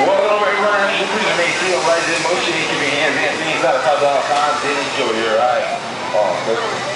Walk over and run out the street, make feel right in motion, you can be hands, hands, things out of top down, times. then enjoy your eye. Oh, good.